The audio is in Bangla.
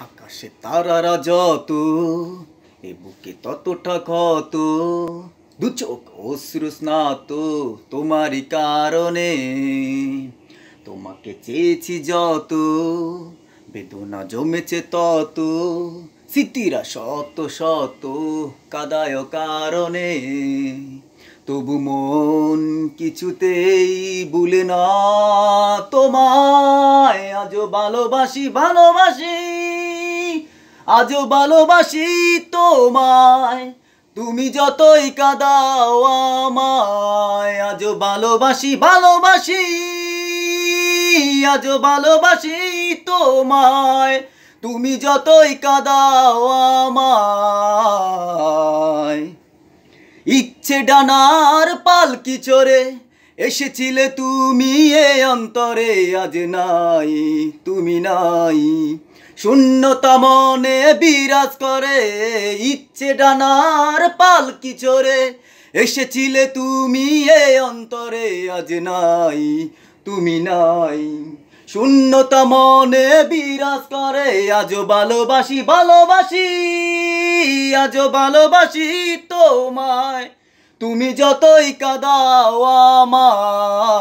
আকাশে তারারা যত এ বুকে ততটা ক্ষত। দু চোখ অশ্রু স্নাত তোমারই কারণে। তোমাকে চেয়েছি যত, বেদনা জমেছে তত। স্মৃতিরা শত শত কাদায় কারণে। তবু মন কিছুতেই ভুলে না। তোমায় আজও ভালোবাসি ভালোবাসি। আজও ভালোবাসি তোমায়। তুমি যতই কাদাও আমায়, আজও ভালোবাসি ভালোবাসি, আজও ভালোবাসি তোমায়। তুমি যতই কাদাও আমায়। ইচ্ছে ডানার পালকি চড়ে এসেছিলে তুমি এ অন্তরে, আজ নাই, তুমি নাই। শূন্যতা মনে বিরাজ করে, ইচ্ছে ডানার পালকি চড়ে। এসেছিলে তুমি এ অন্তরে, আজ নাই, তুমি নাই। শূন্যতা মনে বিরাজ করে আজও ভালোবাসি ভালোবাসি আজও ভালোবাসি তোমায়। তুমি যতই কাদাও আমায়